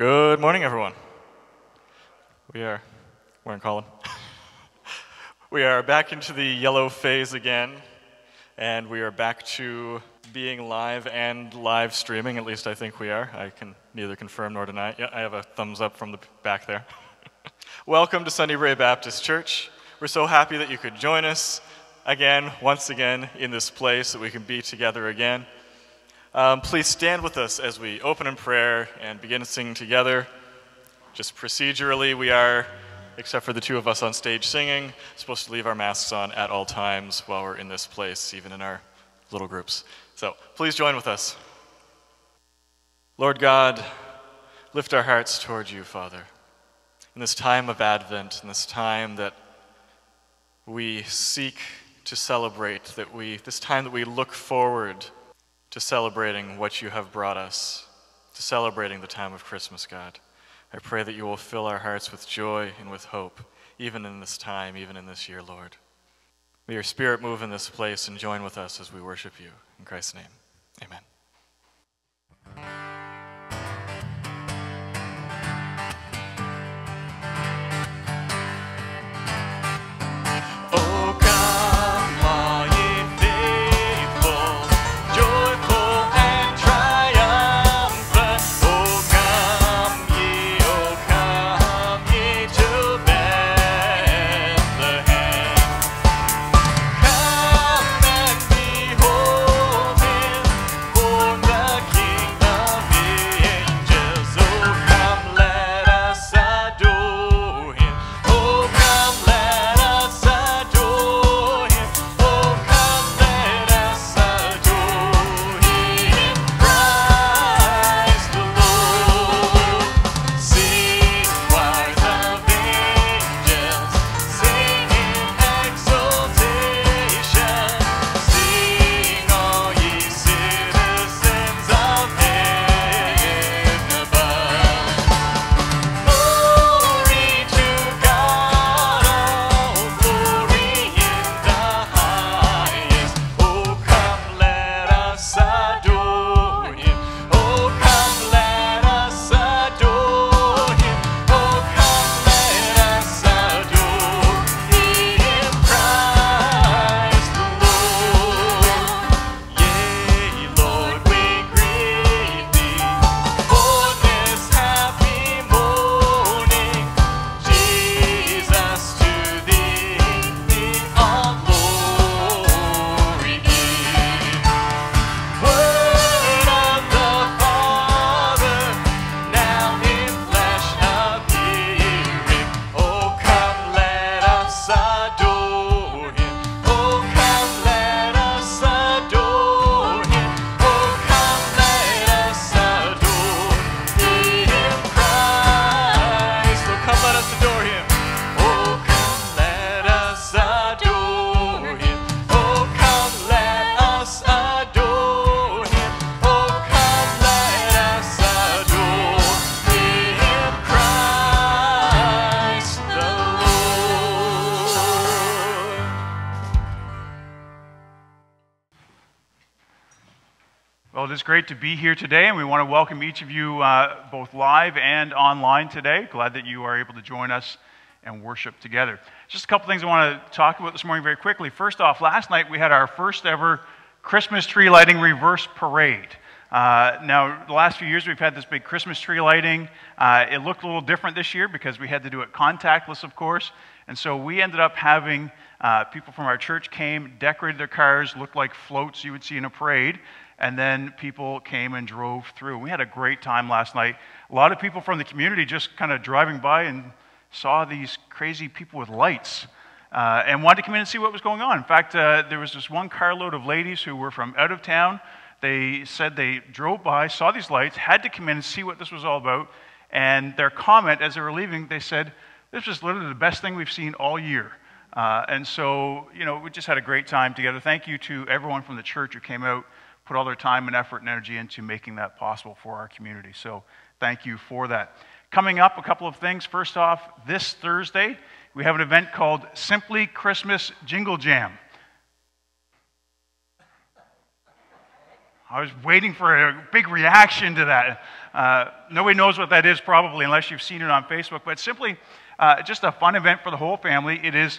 Good morning, everyone. We are, morning, Colin. we are back into the yellow phase again, and we are back to being live and live streaming. At least I think we are. I can neither confirm nor deny. Yeah, I have a thumbs up from the back there. Welcome to Sunny Brae Baptist Church. We're so happy that you could join us again, once again, in this place, that we can be together again. Um, please stand with us as we open in prayer and begin singing together. Just procedurally, we are, except for the two of us on stage singing, supposed to leave our masks on at all times while we're in this place, even in our little groups. So please join with us. Lord God, lift our hearts toward you, Father. In this time of Advent, in this time that we seek to celebrate, that we, this time that we look forward to celebrating what you have brought us, to celebrating the time of Christmas, God. I pray that you will fill our hearts with joy and with hope, even in this time, even in this year, Lord. May your spirit move in this place and join with us as we worship you. In Christ's name, amen. To be here today, and we want to welcome each of you uh, both live and online today. Glad that you are able to join us and worship together. Just a couple things I want to talk about this morning very quickly. First off, last night we had our first ever Christmas tree lighting reverse parade. Uh, now, the last few years we've had this big Christmas tree lighting. Uh, it looked a little different this year because we had to do it contactless, of course. And so we ended up having uh, people from our church came, decorated their cars, looked like floats you would see in a parade, and then people came and drove through. We had a great time last night. A lot of people from the community just kind of driving by and saw these crazy people with lights uh, and wanted to come in and see what was going on. In fact, uh, there was this one carload of ladies who were from out of town. They said they drove by, saw these lights, had to come in and see what this was all about. And their comment as they were leaving, they said, This was literally the best thing we've seen all year. Uh, and so, you know, we just had a great time together. Thank you to everyone from the church who came out, put all their time and effort and energy into making that possible for our community. So, thank you for that. Coming up, a couple of things. First off, this Thursday, we have an event called Simply Christmas Jingle Jam. I was waiting for a big reaction to that. Uh, nobody knows what that is probably unless you've seen it on Facebook, but simply uh, just a fun event for the whole family. It is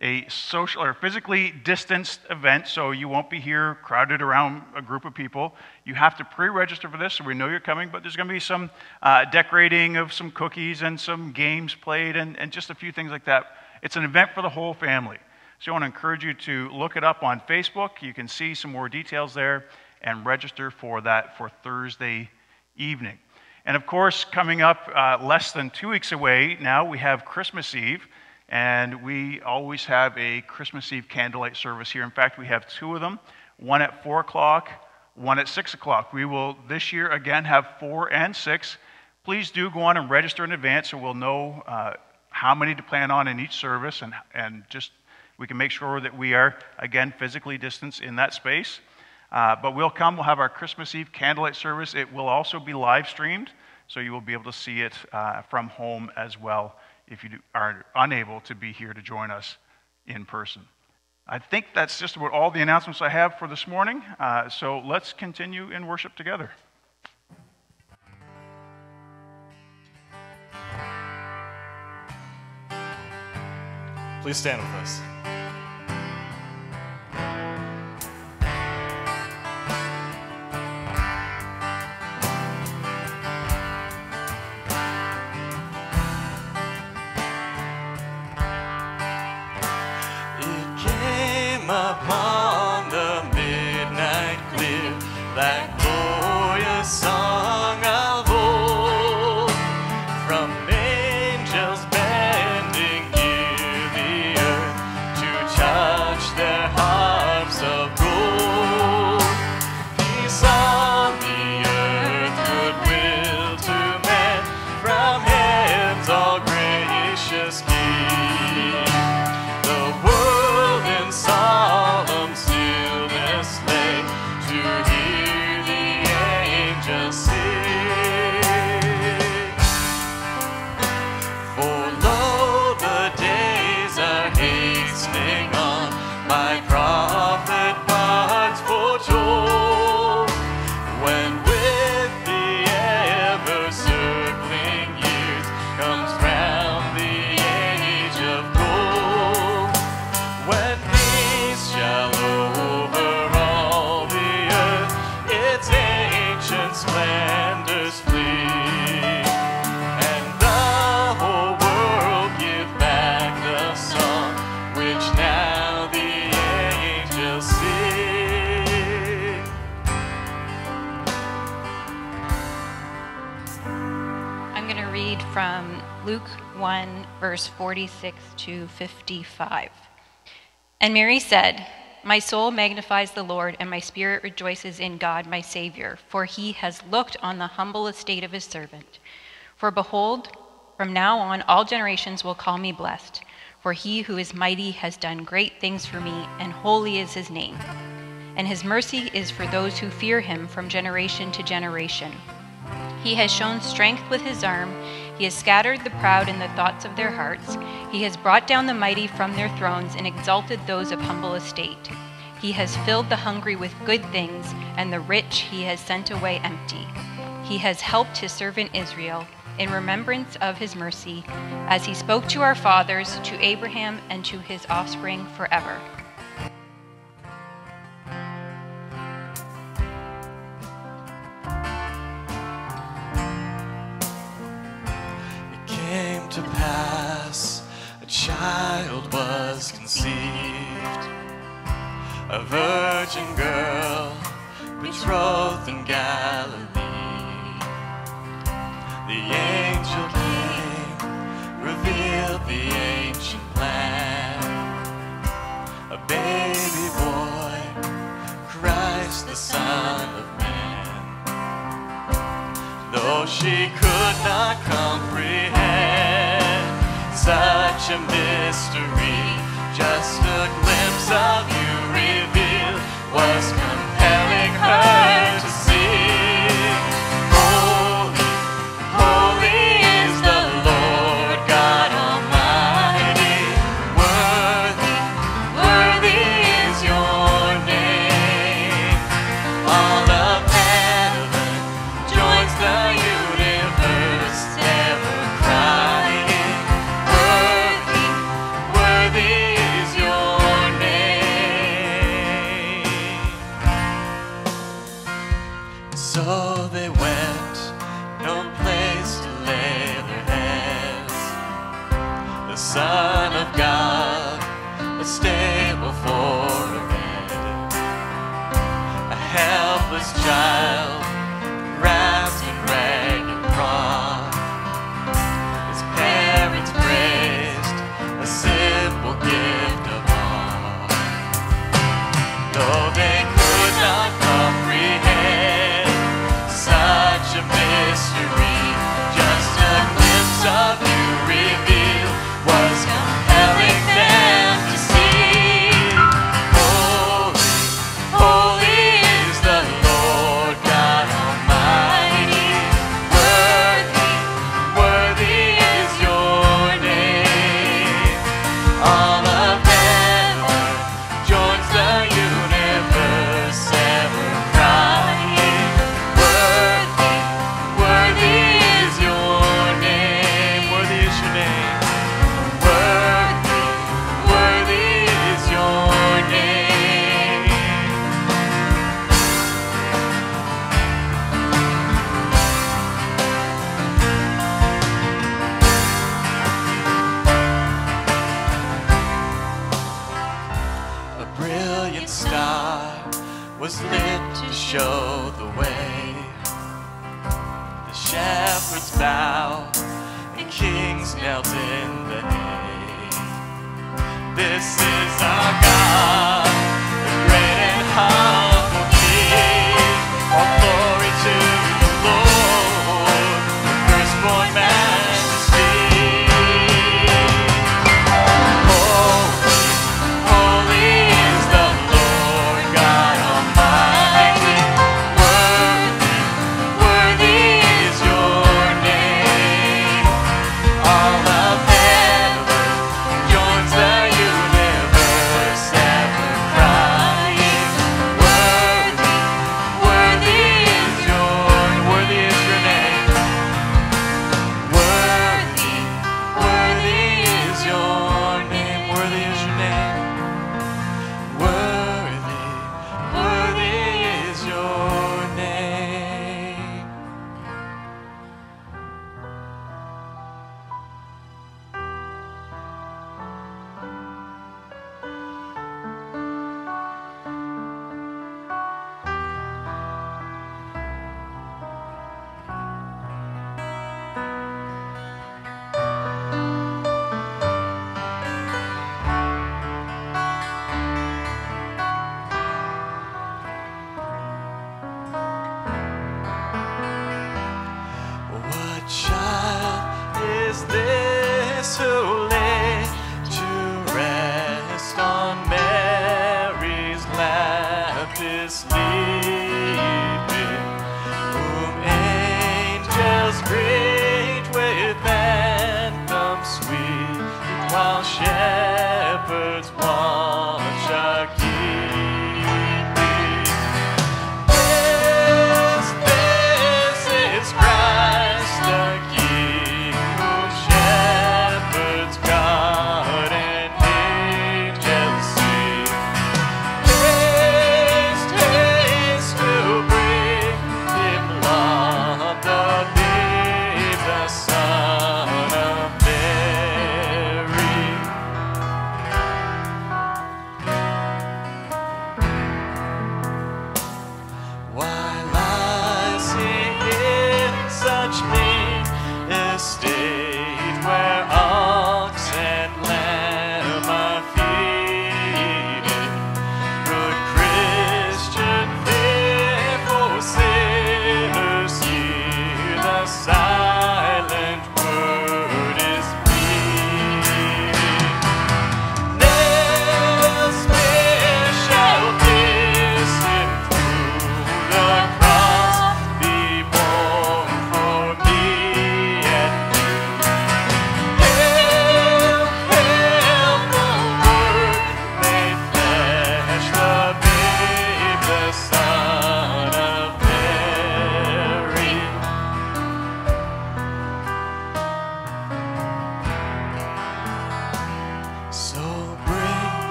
a social or physically distanced event, so you won't be here crowded around a group of people. You have to pre register for this, so we know you're coming, but there's going to be some uh, decorating of some cookies and some games played and, and just a few things like that. It's an event for the whole family. So I want to encourage you to look it up on Facebook. You can see some more details there and register for that for Thursday evening. And of course, coming up uh, less than two weeks away now, we have Christmas Eve. And we always have a Christmas Eve candlelight service here. In fact, we have two of them one at 4 o'clock, one at 6 o'clock. We will this year again have 4 and 6. Please do go on and register in advance so we'll know uh, how many to plan on in each service and, and just we can make sure that we are, again, physically distanced in that space. Uh, but we'll come, we'll have our Christmas Eve candlelight service. It will also be live streamed, so you will be able to see it uh, from home as well if you are unable to be here to join us in person. I think that's just about all the announcements I have for this morning. Uh, so let's continue in worship together. Please stand with us. Verse 46 to 55. And Mary said, My soul magnifies the Lord, and my spirit rejoices in God my Savior, for he has looked on the humble estate of his servant. For behold, from now on all generations will call me blessed, for he who is mighty has done great things for me, and holy is his name. And his mercy is for those who fear him from generation to generation. He has shown strength with his arm. He has scattered the proud in the thoughts of their hearts. He has brought down the mighty from their thrones and exalted those of humble estate. He has filled the hungry with good things, and the rich he has sent away empty. He has helped his servant Israel in remembrance of his mercy, as he spoke to our fathers, to Abraham, and to his offspring forever. To pass, a child was conceived, a virgin girl betrothed in Galilee. The angel came, revealed the ancient plan, a baby boy, Christ the Son of Man. Though she could not comprehend such a mystery. Just a glimpse of you revealed was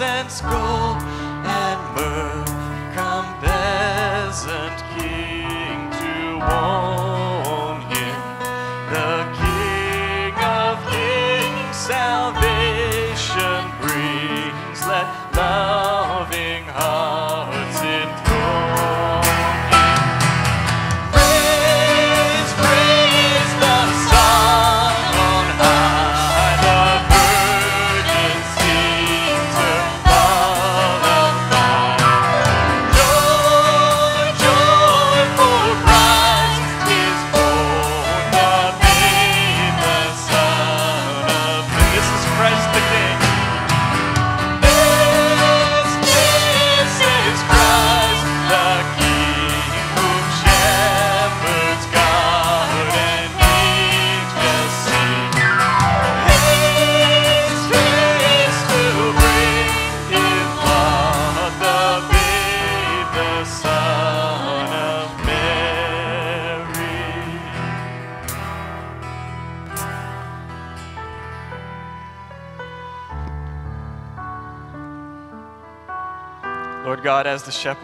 loving and in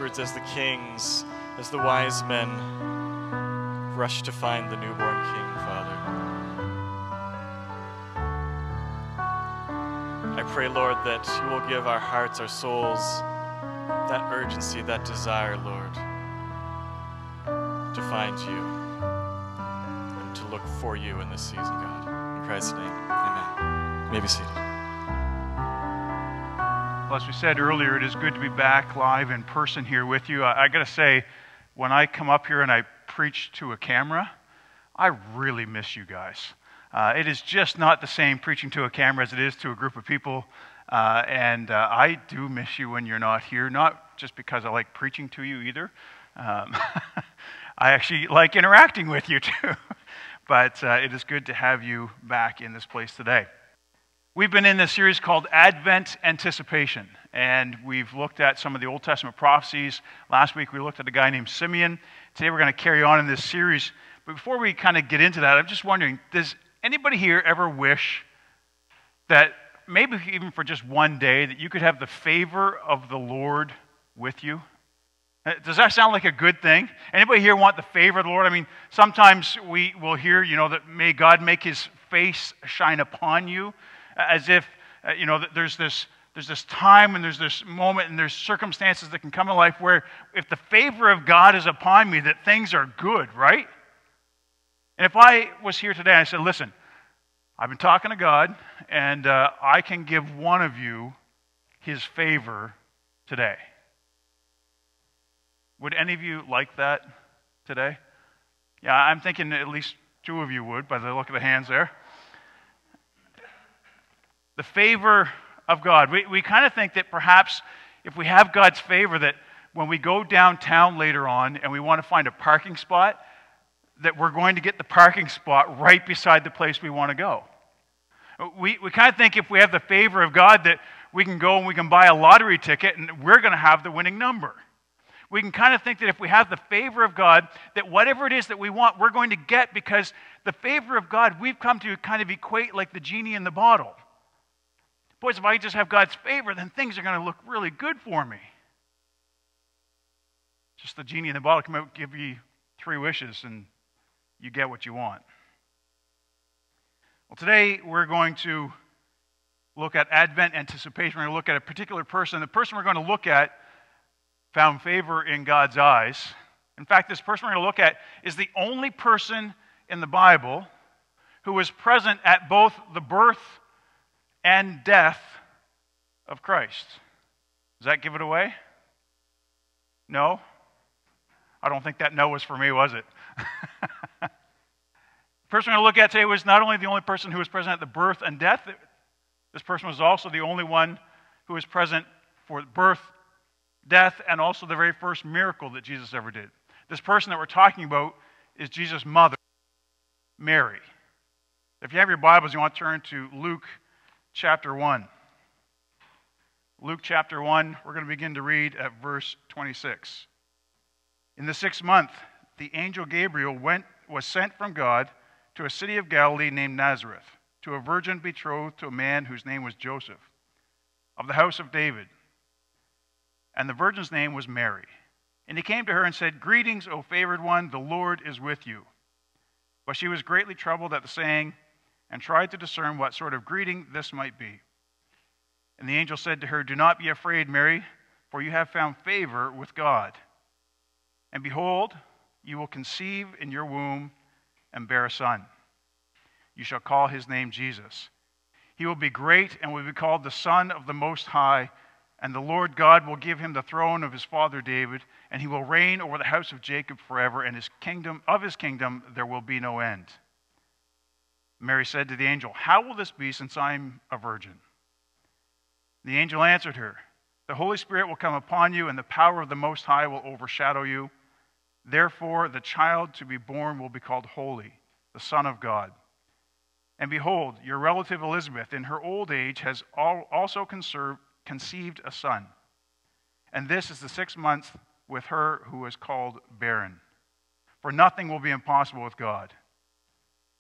shepherds, as the kings, as the wise men rush to find the newborn King, Father. I pray, Lord, that you will give our hearts, our souls, that urgency, that desire, Lord, to find you and to look for you in this season, God. In Christ's name, amen. You may be seated. Well, as we said earlier, it is good to be back live in person here with you. I, I got to say, when I come up here and I preach to a camera, I really miss you guys. Uh, it is just not the same preaching to a camera as it is to a group of people. Uh, and uh, I do miss you when you're not here, not just because I like preaching to you either. Um, I actually like interacting with you too. but uh, it is good to have you back in this place today. We've been in this series called Advent Anticipation, and we've looked at some of the Old Testament prophecies. Last week we looked at a guy named Simeon. Today we're going to carry on in this series. But before we kind of get into that, I'm just wondering does anybody here ever wish that maybe even for just one day that you could have the favor of the Lord with you? Uh, does that sound like a good thing? Anybody here want the favor of the Lord? I mean, sometimes we will hear, you know, that may God make his face shine upon you as if, uh, you know, there's this, there's this time and there's this moment and there's circumstances that can come in life where if the favor of God is upon me, that things are good, right? And if I was here today I said, listen, I've been talking to God and uh, I can give one of you his favor today. Would any of you like that today? Yeah, I'm thinking at least two of you would by the look of the hands there the favor of God. We, we kind of think that perhaps if we have God's favor, that when we go downtown later on and we want to find a parking spot, that we're going to get the parking spot right beside the place we want to go. We, we kind of think if we have the favor of God that we can go and we can buy a lottery ticket and we're going to have the winning number. We can kind of think that if we have the favor of God, that whatever it is that we want, we're going to get because the favor of God we've come to kind of equate like the genie in the bottle. Boys, if I just have God's favor, then things are going to look really good for me. Just the genie in the bottle come out, give you three wishes, and you get what you want. Well, today we're going to look at Advent anticipation. We're going to look at a particular person. The person we're going to look at found favor in God's eyes. In fact, this person we're going to look at is the only person in the Bible who was present at both the birth and death of Christ. Does that give it away? No? I don't think that no was for me, was it? the person we're going to look at today was not only the only person who was present at the birth and death, this person was also the only one who was present for birth, death, and also the very first miracle that Jesus ever did. This person that we're talking about is Jesus' mother, Mary. If you have your Bibles, you want to turn to Luke chapter 1. Luke chapter 1, we're going to begin to read at verse 26. In the sixth month, the angel Gabriel went, was sent from God to a city of Galilee named Nazareth, to a virgin betrothed to a man whose name was Joseph, of the house of David. And the virgin's name was Mary. And he came to her and said, Greetings, O favored one, the Lord is with you. But she was greatly troubled at the saying and tried to discern what sort of greeting this might be. And the angel said to her, Do not be afraid, Mary, for you have found favor with God. And behold, you will conceive in your womb and bear a son. You shall call his name Jesus. He will be great and will be called the Son of the Most High. And the Lord God will give him the throne of his father David, and he will reign over the house of Jacob forever, and his kingdom of his kingdom there will be no end. Mary said to the angel, How will this be since I'm a virgin? The angel answered her, The Holy Spirit will come upon you, and the power of the Most High will overshadow you. Therefore, the child to be born will be called Holy, the Son of God. And behold, your relative Elizabeth, in her old age, has also conceived a son. And this is the sixth month with her who is called barren. For nothing will be impossible with God.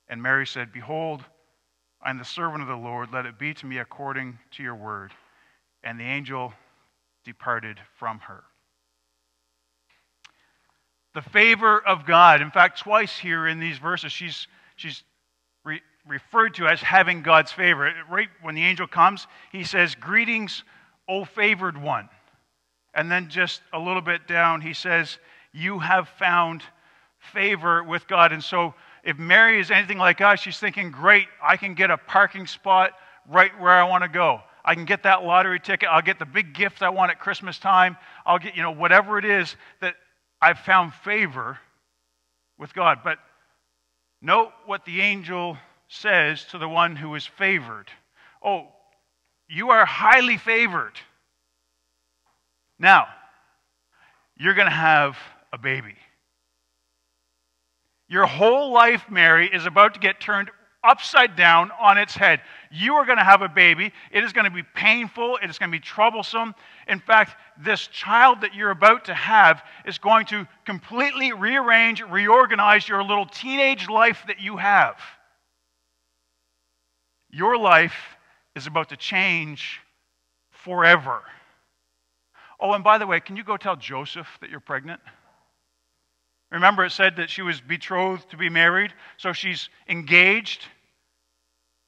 And Mary said, Behold, I am the servant of the Lord. Let it be to me according to your word. And the angel departed from her. The favor of God. In fact, twice here in these verses, she's, she's re- referred to as having God's favor. Right when the angel comes, he says, Greetings, O favored one. And then just a little bit down, he says, You have found favor with God. And so, if Mary is anything like us, she's thinking, Great, I can get a parking spot right where I want to go. I can get that lottery ticket. I'll get the big gift I want at Christmas time. I'll get, you know, whatever it is that I've found favor with God. But note what the angel says to the one who is favored. Oh, you are highly favored. Now, you're going to have a baby. Your whole life, Mary, is about to get turned upside down on its head. You are going to have a baby. It is going to be painful. It is going to be troublesome. In fact, this child that you're about to have is going to completely rearrange, reorganize your little teenage life that you have. Your life is about to change forever. Oh, and by the way, can you go tell Joseph that you're pregnant? Remember, it said that she was betrothed to be married, so she's engaged.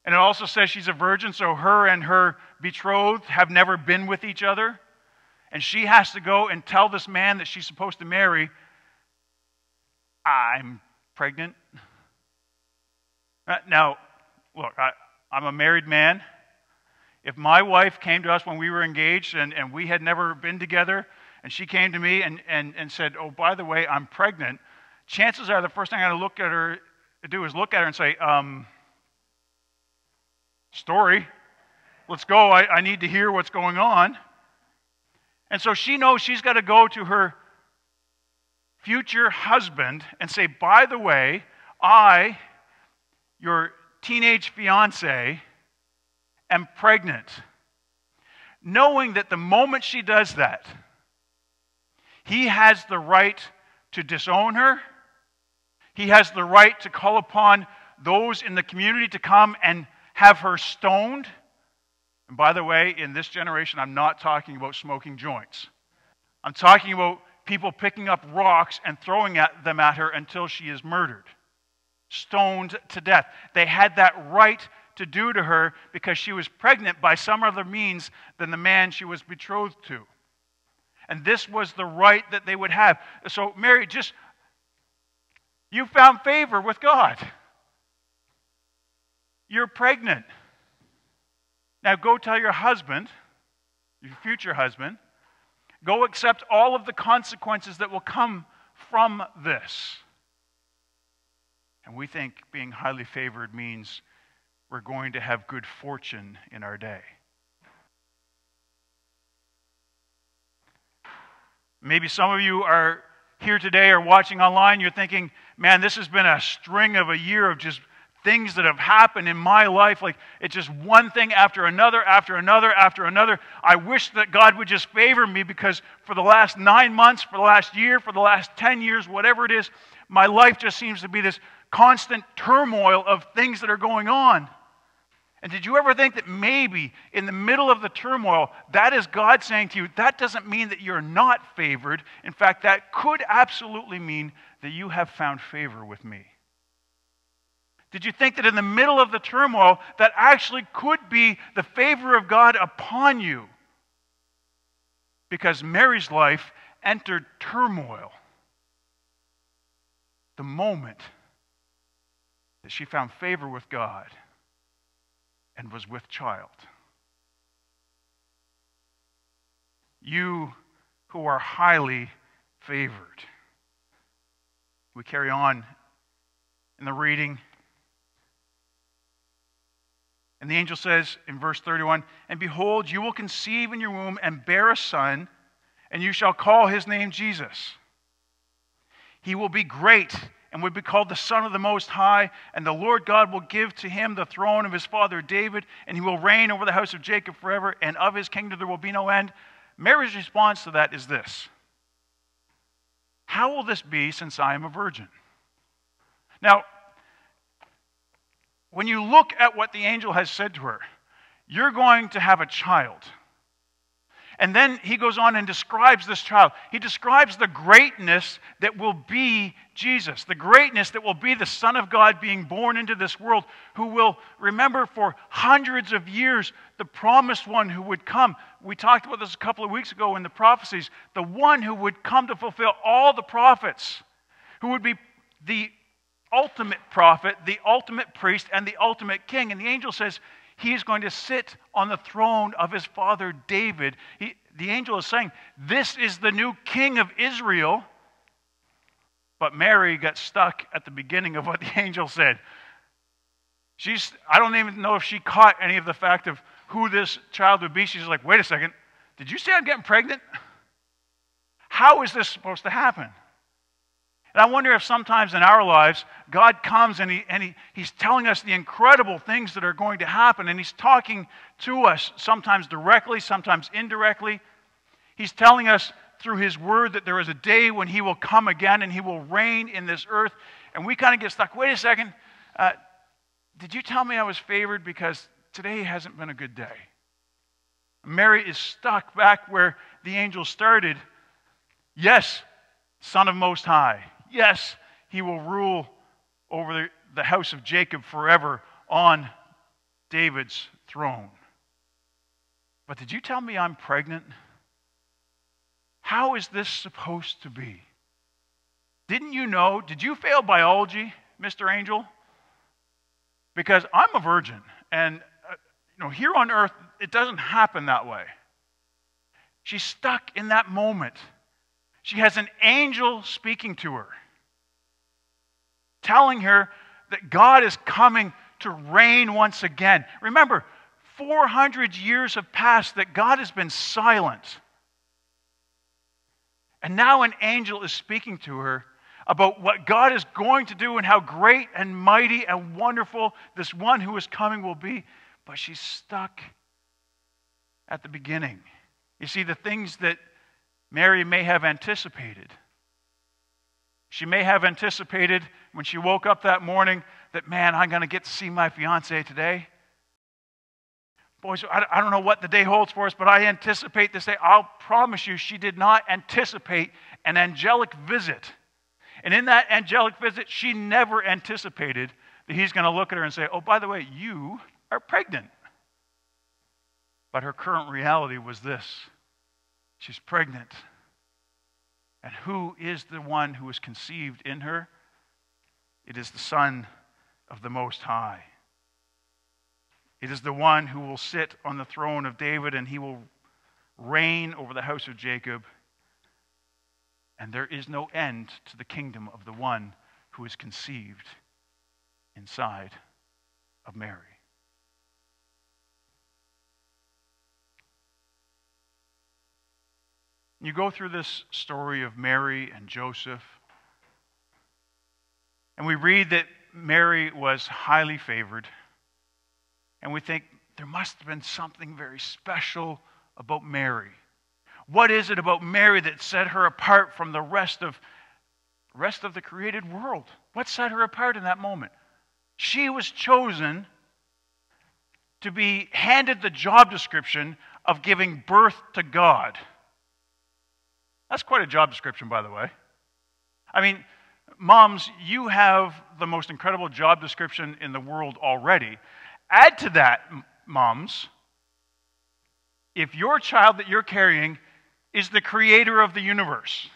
And it also says she's a virgin, so her and her betrothed have never been with each other. And she has to go and tell this man that she's supposed to marry, I'm pregnant. Uh, now, look, I, I'm a married man. If my wife came to us when we were engaged and, and we had never been together, and she came to me and, and, and said, Oh, by the way, I'm pregnant, chances are the first thing I'm going to look at her do is look at her and say, um, Story, let's go. I, I need to hear what's going on. And so she knows she's got to go to her future husband and say, By the way, I, your teenage fiance, am pregnant. Knowing that the moment she does that, he has the right to disown her. He has the right to call upon those in the community to come and have her stoned. And by the way, in this generation, I'm not talking about smoking joints. I'm talking about people picking up rocks and throwing at them at her until she is murdered, stoned to death. They had that right to do to her because she was pregnant by some other means than the man she was betrothed to. And this was the right that they would have. So, Mary, just, you found favor with God. You're pregnant. Now go tell your husband, your future husband, go accept all of the consequences that will come from this. And we think being highly favored means we're going to have good fortune in our day. Maybe some of you are here today or watching online, you're thinking, man, this has been a string of a year of just things that have happened in my life. Like it's just one thing after another, after another, after another. I wish that God would just favor me because for the last nine months, for the last year, for the last 10 years, whatever it is, my life just seems to be this constant turmoil of things that are going on. And did you ever think that maybe in the middle of the turmoil, that is God saying to you, that doesn't mean that you're not favored. In fact, that could absolutely mean that you have found favor with me. Did you think that in the middle of the turmoil, that actually could be the favor of God upon you? Because Mary's life entered turmoil the moment that she found favor with God and was with child. You who are highly favored. We carry on in the reading. And the angel says in verse 31 And behold, you will conceive in your womb and bear a son, and you shall call his name Jesus. He will be great and would be called the Son of the Most High. And the Lord God will give to him the throne of his father David, and he will reign over the house of Jacob forever, and of his kingdom there will be no end. Mary's response to that is this How will this be since I am a virgin? Now, when you look at what the angel has said to her, you're going to have a child. And then he goes on and describes this child. He describes the greatness that will be Jesus, the greatness that will be the Son of God being born into this world, who will remember for hundreds of years the promised one who would come. We talked about this a couple of weeks ago in the prophecies. The one who would come to fulfill all the prophets, who would be the ultimate prophet, the ultimate priest, and the ultimate king. And the angel says, he is going to sit on the throne of his father David. He, the angel is saying, This is the new king of Israel. But Mary got stuck at the beginning of what the angel said. She's, I don't even know if she caught any of the fact of who this child would be. She's like, wait a second, did you say I'm getting pregnant? How is this supposed to happen? And I wonder if sometimes in our lives, God comes and, he, and he, He's telling us the incredible things that are going to happen, and He's talking to us, sometimes directly, sometimes indirectly. He's telling us through His Word that there is a day when He will come again and He will reign in this earth. And we kind of get stuck. Wait a second. Uh, did you tell me I was favored because today hasn't been a good day? Mary is stuck back where the angel started. Yes, Son of Most High. Yes, he will rule over the, house of Jacob forever on David's throne. But did you tell me I'm pregnant? How is this supposed to be? Didn't you know? Did you fail biology, Mr. Angel? Because I'm a virgin, and uh, you know, here on earth, it doesn't happen that way. She's stuck in that moment. She has an angel speaking to her telling her that God is coming to reign once again. Remember, 400 years have passed that God has been silent. And now an angel is speaking to her about what God is going to do and how great and mighty and wonderful this one who is coming will be. But she's stuck at the beginning. You see, the things that Mary may have anticipated she may have anticipated when she woke up that morning that, man, I'm going to get to see my fiance today. Boys, I don't know what the day holds for us, but I anticipate this day. I'll promise you, she did not anticipate an angelic visit. And in that angelic visit, she never anticipated that he's going to look at her and say, Oh, by the way, you are pregnant. But her current reality was this she's pregnant. And who is the one who was conceived in her? It is the Son of the Most High. It is the one who will sit on the throne of David and he will reign over the house of Jacob. And there is no end to the kingdom of the one who is conceived inside of Mary. You go through this story of Mary and Joseph, and we read that Mary was highly favored, and we think there must have been something very special about Mary. What is it about Mary that set her apart from the rest of, rest of the created world? What set her apart in that moment? She was chosen to be handed the job description of giving birth to God. That's quite a job description, by the way. I mean, moms, you have the most incredible job description in the world already. Add to that, moms, if your child that you're carrying is the creator of the universe,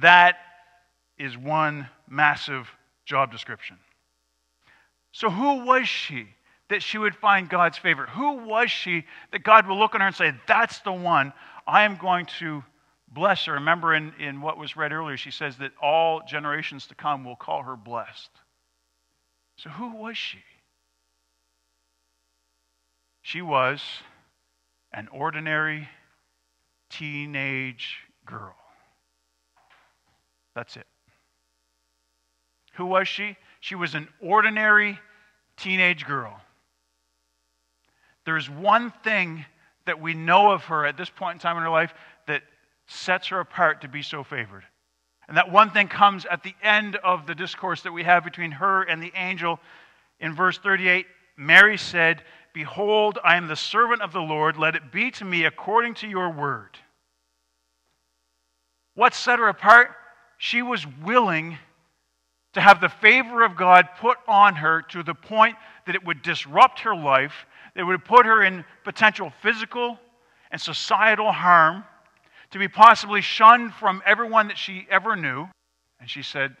that is one massive job description. So, who was she that she would find God's favor? Who was she that God will look on her and say, That's the one I am going to bless her. Remember in, in what was read earlier, she says that all generations to come will call her blessed. So, who was she? She was an ordinary teenage girl. That's it. Who was she? She was an ordinary teenage girl. There's one thing that we know of her at this point in time in her life that sets her apart to be so favored. And that one thing comes at the end of the discourse that we have between her and the angel in verse 38. Mary said, Behold, I am the servant of the Lord. Let it be to me according to your word. What set her apart? She was willing to have the favor of God put on her to the point that it would disrupt her life, that would put her in potential physical and societal harm, to be possibly shunned from everyone that she ever knew. And she said,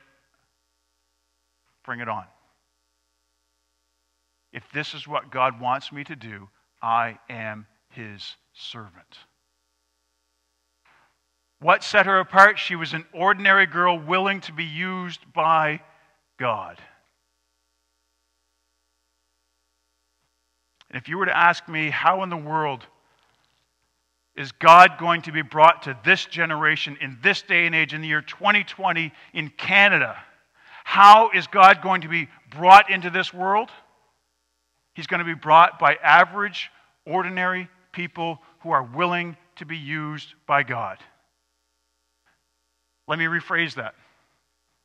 Bring it on. If this is what God wants me to do, I am his servant. What set her apart? She was an ordinary girl willing to be used by God. And if you were to ask me, how in the world is God going to be brought to this generation in this day and age in the year 2020 in Canada? How is God going to be brought into this world? He's going to be brought by average, ordinary people who are willing to be used by God. Let me rephrase that.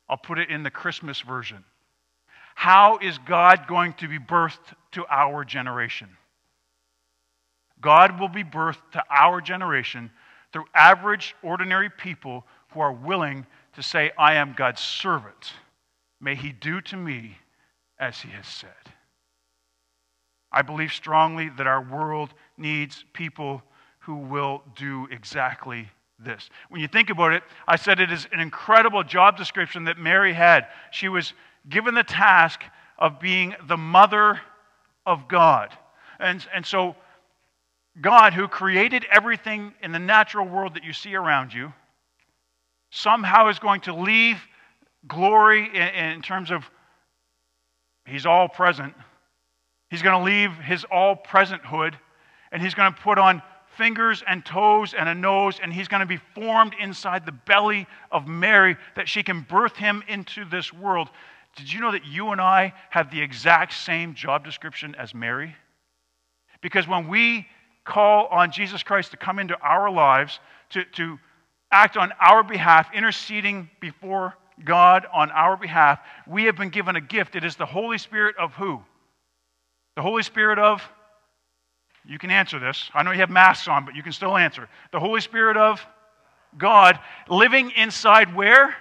I'll put it in the Christmas version. How is God going to be birthed to our generation? God will be birthed to our generation through average, ordinary people who are willing to say, I am God's servant. May he do to me as he has said. I believe strongly that our world needs people who will do exactly this. When you think about it, I said it is an incredible job description that Mary had. She was given the task of being the mother of God. And, and so, God, who created everything in the natural world that you see around you, somehow is going to leave glory in, in terms of He's all present He's going to leave his all presenthood and he's going to put on fingers and toes and a nose, and he's going to be formed inside the belly of Mary that she can birth him into this world. Did you know that you and I have the exact same job description as Mary? Because when we call on Jesus Christ to come into our lives, to, to act on our behalf, interceding before God on our behalf, we have been given a gift. It is the Holy Spirit of who? The Holy Spirit of, you can answer this. I know you have masks on, but you can still answer. The Holy Spirit of God living inside where?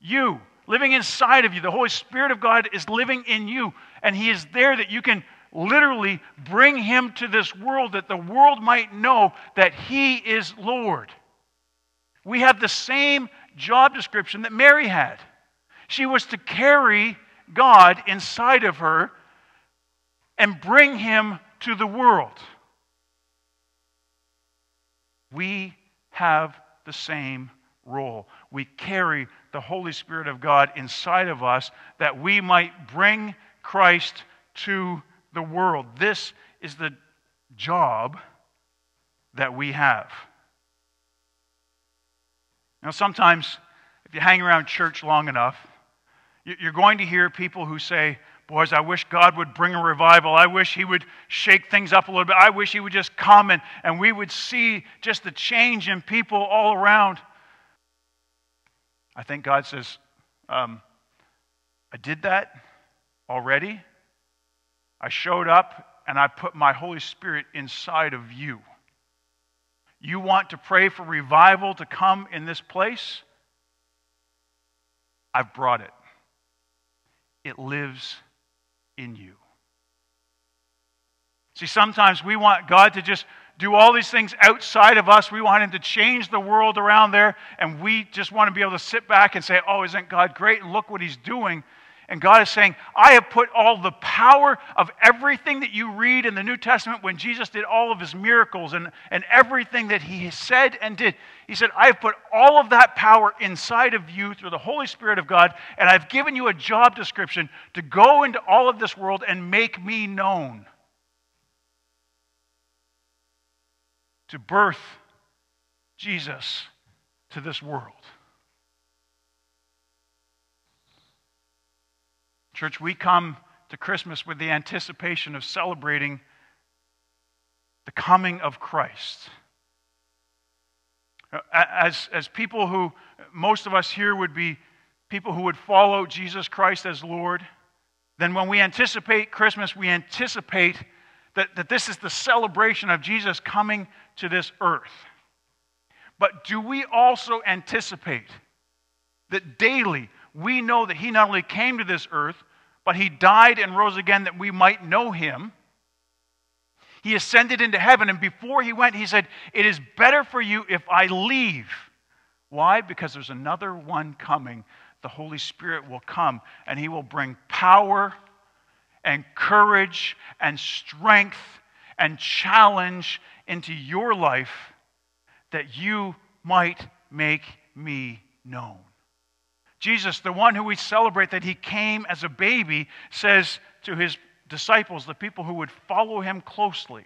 You. Living inside of you. The Holy Spirit of God is living in you, and He is there that you can literally bring Him to this world that the world might know that He is Lord. We have the same job description that Mary had. She was to carry God inside of her and bring him to the world. We have the same role. We carry the Holy Spirit of God inside of us that we might bring Christ to the world. This is the job that we have. Now, sometimes, if you hang around church long enough, you're going to hear people who say, Boys, I wish God would bring a revival. I wish He would shake things up a little bit. I wish He would just come and, and we would see just the change in people all around. I think God says, um, I did that already. I showed up and I put my Holy Spirit inside of you. You want to pray for revival to come in this place? I've brought it. It lives in you. See, sometimes we want God to just do all these things outside of us. We want Him to change the world around there, and we just want to be able to sit back and say, Oh, isn't God great? And look what He's doing. And God is saying, I have put all the power of everything that you read in the New Testament when Jesus did all of his miracles and, and everything that he said and did. He said, I have put all of that power inside of you through the Holy Spirit of God, and I've given you a job description to go into all of this world and make me known. To birth Jesus to this world. Church, we come to Christmas with the anticipation of celebrating the coming of Christ. As, as people who, most of us here would be people who would follow Jesus Christ as Lord, then when we anticipate Christmas, we anticipate that, that this is the celebration of Jesus coming to this earth. But do we also anticipate that daily we know that he not only came to this earth, but he died and rose again that we might know him? He ascended into heaven, and before he went, he said, It is better for you if I leave. Why? Because there's another one coming. The Holy Spirit will come, and he will bring power and courage and strength and challenge into your life that you might make me known. Jesus, the one who we celebrate that he came as a baby, says to his disciples, the people who would follow him closely,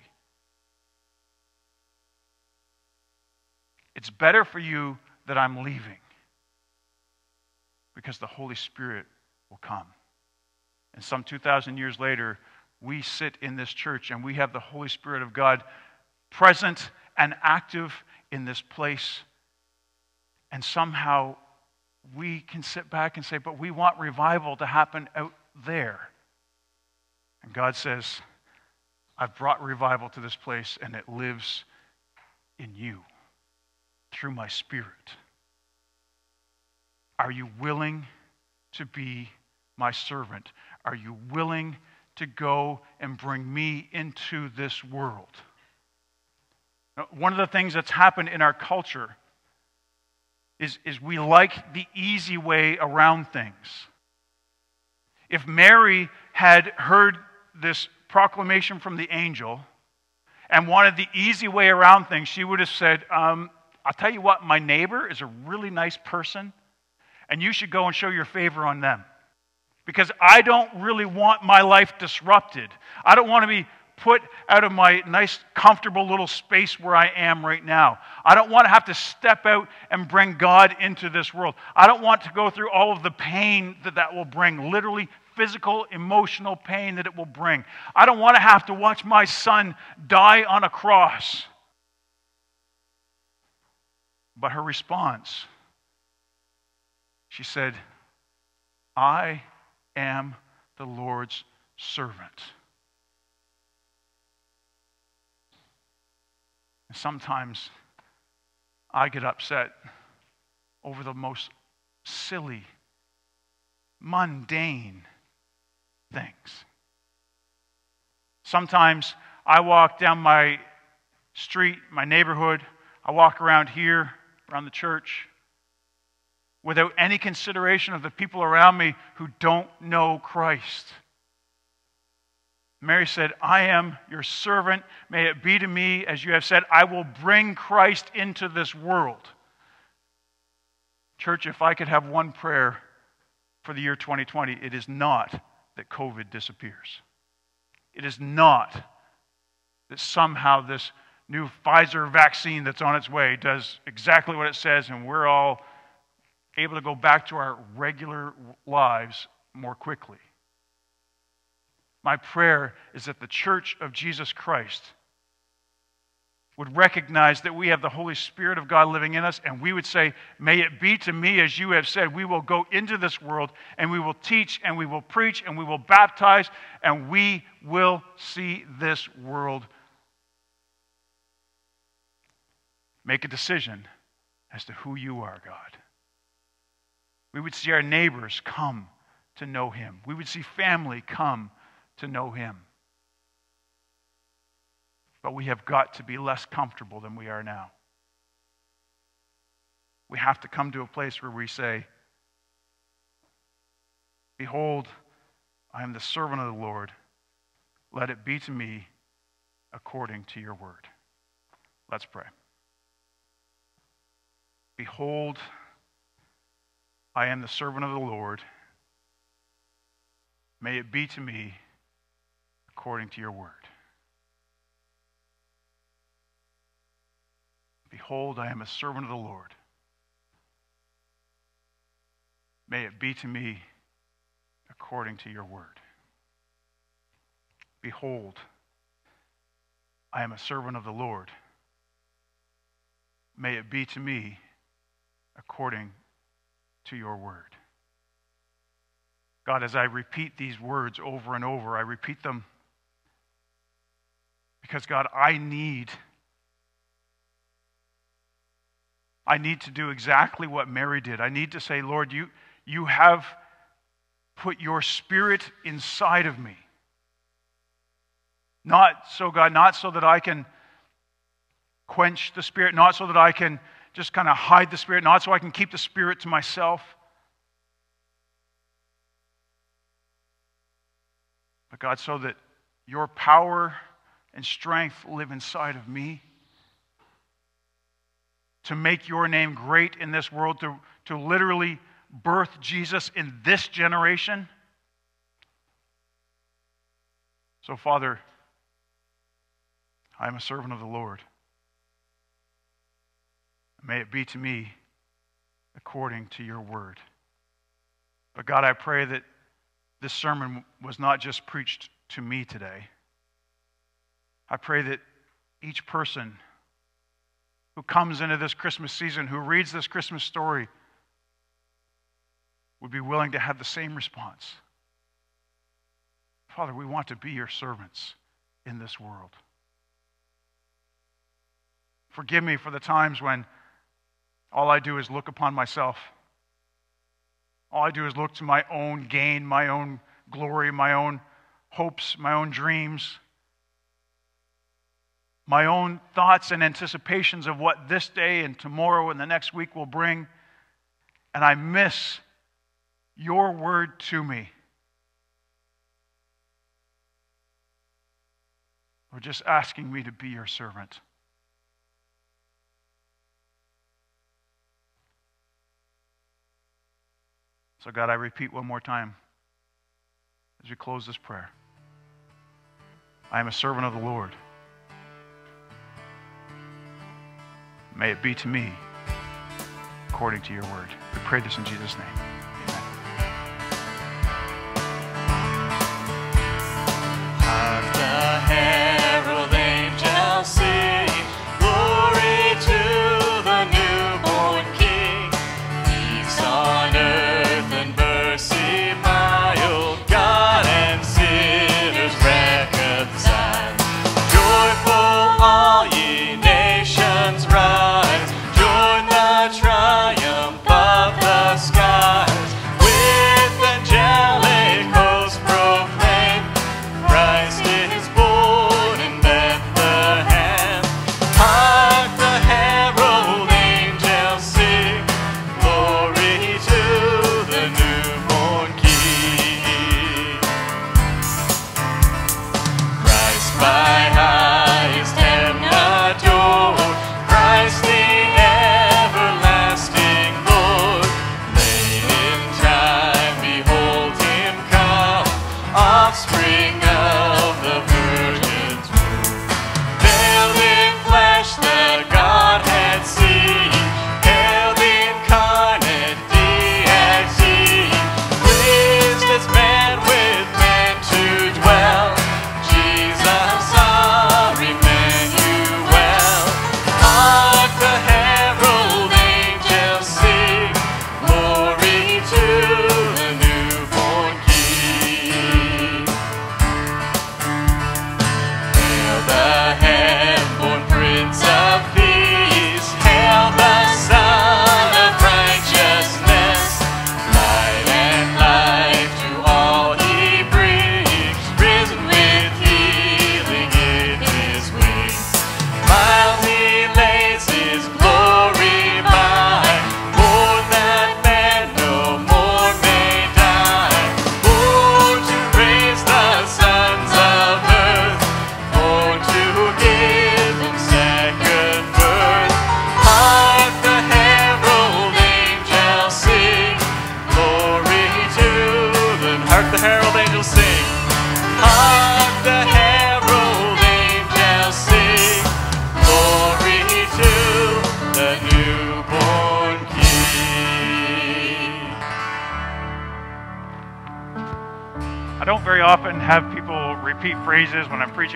It's better for you that I'm leaving because the Holy Spirit will come. And some 2,000 years later, we sit in this church and we have the Holy Spirit of God present and active in this place. And somehow we can sit back and say, but we want revival to happen out there. And God says, I've brought revival to this place and it lives in you through my Spirit. Are you willing to be my servant? Are you willing to go and bring me into this world? Now, one of the things that's happened in our culture is, is we like the easy way around things. If Mary had heard this proclamation from the angel and wanted the easy way around things, she would have said, um, I'll tell you what, my neighbor is a really nice person, and you should go and show your favor on them. Because I don't really want my life disrupted. I don't want to be put out of my nice, comfortable little space where I am right now. I don't want to have to step out and bring God into this world. I don't want to go through all of the pain that that will bring, literally physical, emotional pain that it will bring. I don't want to have to watch my son die on a cross. But her response, she said, I am the Lord's servant. And sometimes I get upset over the most silly, mundane things. Sometimes I walk down my street, my neighborhood, I walk around here, around the church, without any consideration of the people around me who don't know Christ. Mary said, I am your servant. May it be to me as you have said, I will bring Christ into this world. Church, if I could have one prayer for the year 2020, it is not that COVID disappears. It is not that somehow this new Pfizer vaccine that's on its way does exactly what it says and we're all able to go back to our regular lives more quickly. My prayer is that the church of Jesus Christ would recognize that we have the Holy Spirit of God living in us, and we would say, May it be to me as you have said. We will go into this world, and we will teach, and we will preach, and we will baptize, and we will see this world make a decision as to who you are, God. We would see our neighbors come to know Him, we would see family come to know Him. But we have got to be less comfortable than we are now. We have to come to a place where we say, Behold, I am the servant of the Lord. Let it be to me according to your word. Let's pray. Behold, I am the servant of the Lord. May it be to me according to your word. Behold, I am a servant of the Lord. May it be to me according to your word. Behold, I am a servant of the Lord. May it be to me according to your word. God, as I repeat these words over and over, I repeat them Because, God, I need. I need to do exactly what Mary did. I need to say, Lord, you, you have put your spirit inside of me. Not so, God, not so that I can quench the spirit, not so that I can just kind of hide the spirit, not so I can keep the spirit to myself. But God, so that your power and strength live inside of me to make your name great in this world, to, to literally birth Jesus in this generation. So, Father, I am a servant of the Lord. May it be to me according to your word. But God, I pray that this sermon was not just preached to me today. I pray that each person who comes into this Christmas season, who reads this Christmas story, would be willing to have the same response. Father, we want to be your servants in this world. Forgive me for the times when all I do is look upon myself. All I do is look to my own gain, my own glory, my own hopes, my own dreams, my own thoughts and anticipations of what this day and tomorrow and the next week will bring. And I miss your word to me. Or just asking me to be your servant. So, God, I repeat one more time as we close this prayer I am a servant of the Lord. May it be to me according to your word. We pray this in Jesus' name.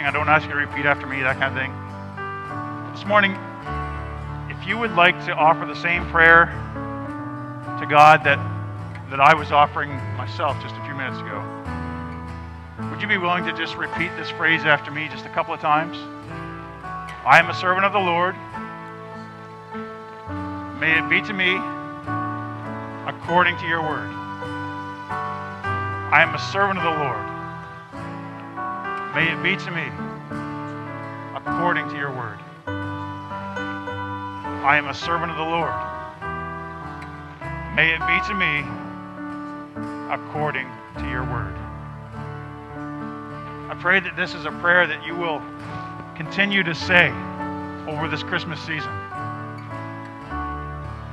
I don't ask you to repeat after me, that kind of thing. This morning, if you would like to offer the same prayer to God that, that I was offering myself just a few minutes ago, would you be willing to just repeat this phrase after me just a couple of times? I am a servant of the Lord. May it be to me according to your word. I am a servant of the Lord. May it be to me according to your word. I am a servant of the Lord. May it be to me according to your word. I pray that this is a prayer that you will continue to say over this Christmas season.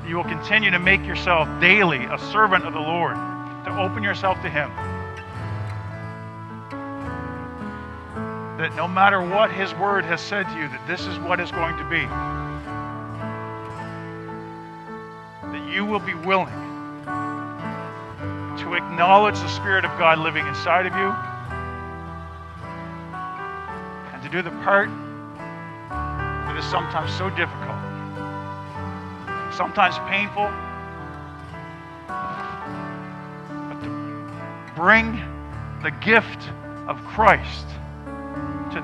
You will continue to make yourself daily a servant of the Lord, to open yourself to Him. That no matter what His Word has said to you, that this is what is going to be. That you will be willing to acknowledge the Spirit of God living inside of you and to do the part that is sometimes so difficult, sometimes painful, but to bring the gift of Christ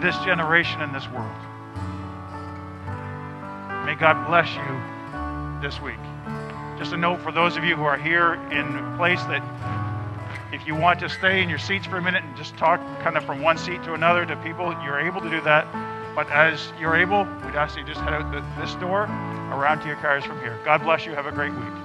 this generation and this world. May God bless you this week. Just a note for those of you who are here in place that if you want to stay in your seats for a minute and just talk kind of from one seat to another to people, you're able to do that. But as you're able, we'd ask you just head out this door around to your cars from here. God bless you. Have a great week.